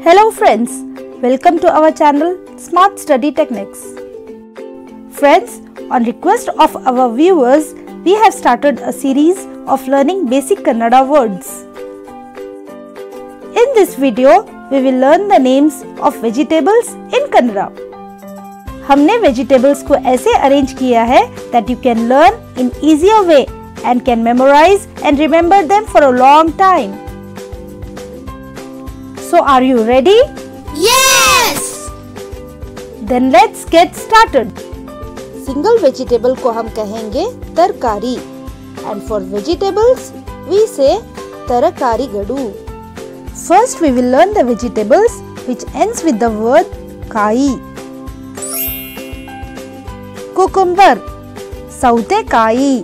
Hello friends, welcome to our channel Smart Study Techniques. Friends, on request of our viewers, we have started a series of learning basic Kannada words. In this video, we will learn the names of vegetables in Kannada. हमने vegetables को ऐसे arrange किया है that you can learn in easier way and can memorize and remember them for a long time. So are you ready? Yes! Then let's get started. Single vegetable को हम कहेंगे तरकारी and for vegetables we say tarakari gadu. First we will learn the vegetables which ends with the word kai. Cucumber ಸೌತೆಕಾಯಿ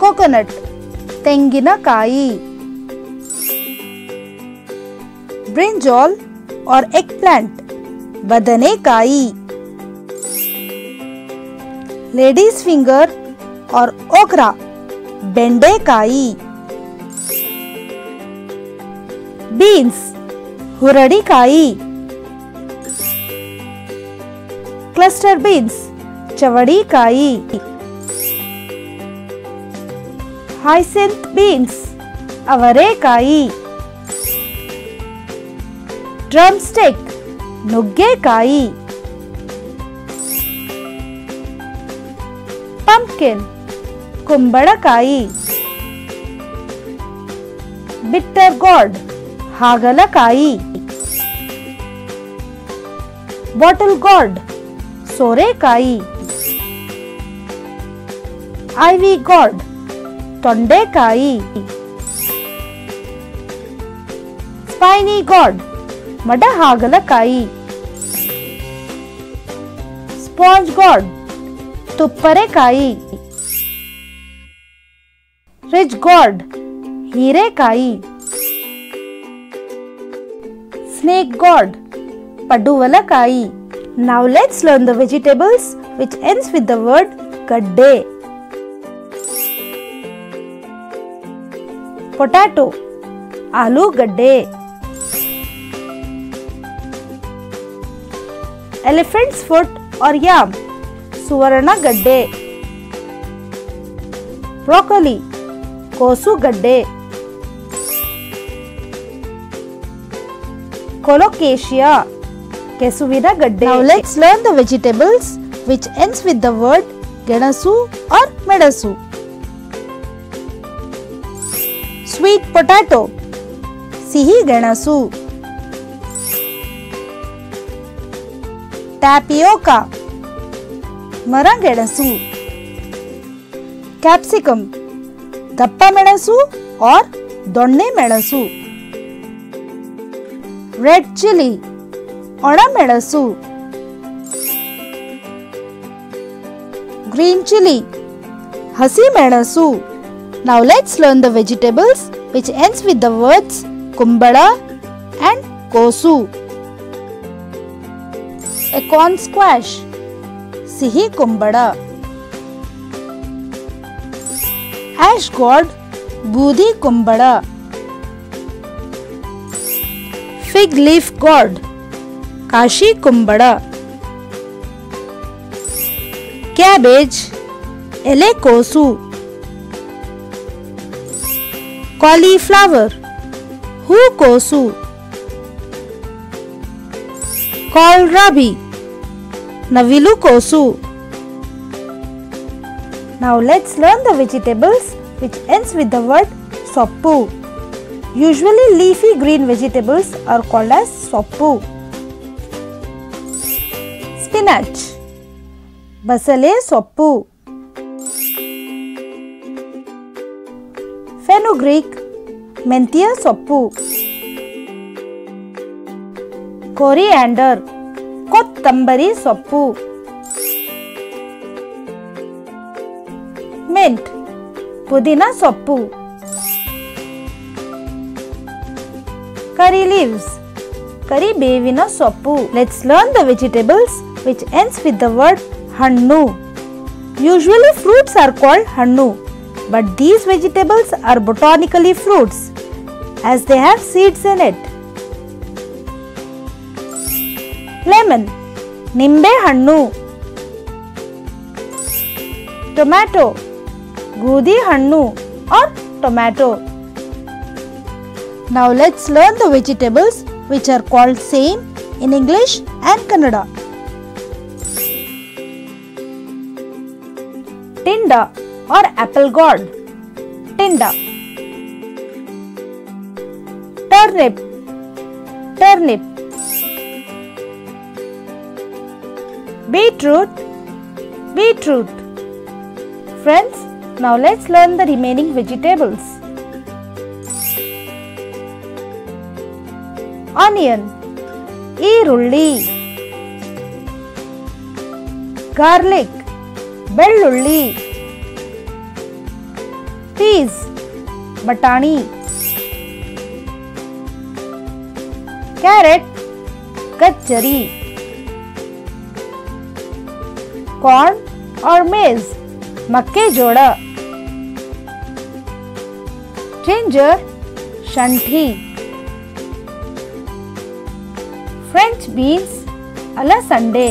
coconut ತೆಂಗಿನಕಾಯಿ brinjal और egg plant बदने काई। Ladies finger और okra बेंडेकाई beans हुरड़ीकाई cluster beans चवड़ीकाई hyacinth beans अवरेकाई drum stick ನುಗ್ಗೆಕಾಯಿ pumpkin ಕುಂಬಳಕಾಯಿ ಬಿಟ್ಟರ್ god ಹಾಗಲಕಾಯಿ bottle god ಸೋರೆಕಾಯಿ ಐವಿ god ತೊಂಡೆಕಾಯಿ ಸ್ಪೈನಿ ಮಡ ಹಾಗಲಕಾಯಿ ಸ್ಪಾಂಜ್ ಗಾರ್ಡ್, ತುಪ್ಪರೆಕಾಯಿ. ರಿಜ್ ಗಾರ್ಡ್, ಹೀರೆಕಾಯಿ. Snake gourd, ಪಡುವಲಕಾಯಿ. ನಾವು let's learn the vegetables which ends with the word ಗಡ್ಡೆ. ಪೊಟ್ಯಾಟೋ ಆಲೂಗಡ್ಡೆ. एलिफेंट्स फुट और याम सुवर्ण गड्ढे ब्रोकोली कोसु गड्ढे कोलोकेशिया ಕೆಸುವಿನ ಗಡ್ಡೆ Now let's learn the vegetables which ends with the word ಗೆಣಸು or ಮೆಣಸು Sweet potato ಸಿಹಿ ಗೆಣಸು ಟ್ಯಾಪಿಯೋಕಾ ಮರಗೆಣಸು ಕ್ಯಾಪ್ಸಿಕಮ್ ದಪ್ಪ ಮೆಣಸು ಆರ್ ದೊಣ್ಣೆ ಮೆಣಸು ರೆಡ್ ಚಿಲ್ಲಿ ಒಣಮೆಣಸು ಗ್ರೀನ್ ಚಿಲ್ಲಿ ಹಸಿ ಮೆಣಸು Now let's learn the vegetables which ends with the words kumbada and kosu. Acorn squash, sihi kumbada. Ash god, budhi kumbada. Fig leaf god, kashi kumbada. Cabbage, ele kosu. cauliflower hookosu Navilu Kosu. Now let's learn the vegetables which ends with the word soppu. Usually leafy green vegetables are called as soppu. Spinach Basale soppu Fenugreek Menthia soppu Coriander ಕೊತ್ತಂಬರಿ ಸೊಪ್ಪು mint ಪುದೀನ ಸೊಪ್ಪು ಕರಿ leaves ಕರಿಬೇವಿನ ಸೊಪ್ಪು let's learn the vegetables which ends with the word ಹಣ್ಣು usually fruits are called ಹಣ್ಣು but these vegetables are botanically fruits. as they have seeds in it. Lemon ನಿಂಬೆ ಹಣ್ಣು ಟೊಮ್ಯಾಟೊ ಗೋಧಿ ಹಣ್ಣು or tomato. Now let's learn the vegetables which are called same in English and Kannada. Tinda or apple god. Tinda. Turnip. Turnip. Beetroot. Beetroot. Friends, now let's learn the remaining vegetables. Onion. ಈರುಳ್ಳಿ garlic ಬೆಳ್ಳುಳ್ಳಿ piece ಬಟಾಣಿ carrot ಕಚ್ಚರಿ corn R Mein ಮಕ್ಕೆಜೋಳ ginger ಶಂಠಿ French beans ಅಲಸಂಡೆ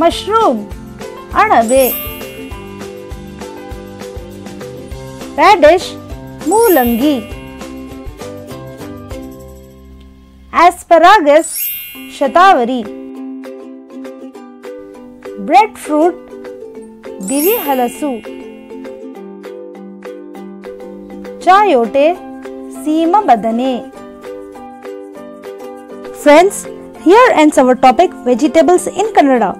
mushroom ಅಣಬೆ radish ಮೂಲಂಗಿ ಆಸ್ಪರಾಗಸ್ ಶತಾವರಿ breadfruit biri halasu. Chayote seema badane. Friends here ends our topic vegetables in kannada.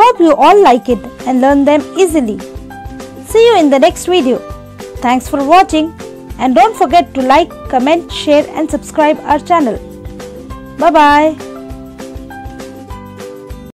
Hope you all like it and learn them easily. See you in the next video. Thanks for watching and don't forget to like comment share and subscribe our channel. Bye bye